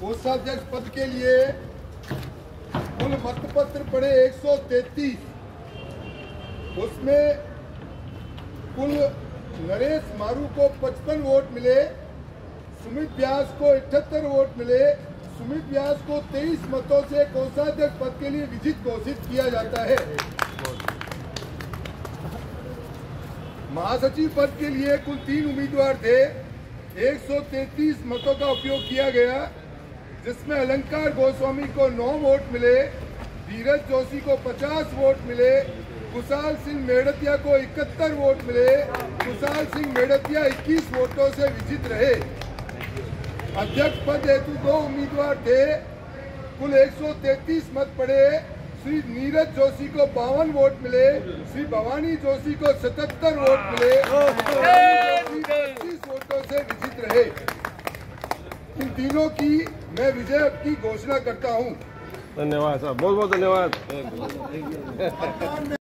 कोषाध्यक्ष पद के लिए कुल मतपत्र पड़े 133 उसमें कुल नरेश मारू को 55 वोट मिले, सुमित व्यास को इकहत्तर वोट मिले, सुमित व्यास को 23 मतों से कोषाध्यक्ष पद के लिए विजित घोषित किया जाता है। महासचिव पद के लिए कुल तीन उम्मीदवार थे 133 मतों का उपयोग किया गया। जिसमें अलंकार गोस्वामी को 9 वोट मिले धीरज जोशी को 50 वोट मिले कुशाल सिंह मेड़तिया को 71 वोट मिले कुशाल सिंह मेड़तिया 21 वोटों से विजित रहे। अध्यक्ष पद हेतु दो उम्मीदवार थे कुल 133 मत पड़े। श्री नीरज जोशी को बावन वोट मिले श्री भवानी जोशी को 77 वोट मिले पच्चीस वोटों से विजित रहे। इन तीनों की मैं विजय की घोषणा करता हूँ। धन्यवाद साहब बहुत बहुत धन्यवाद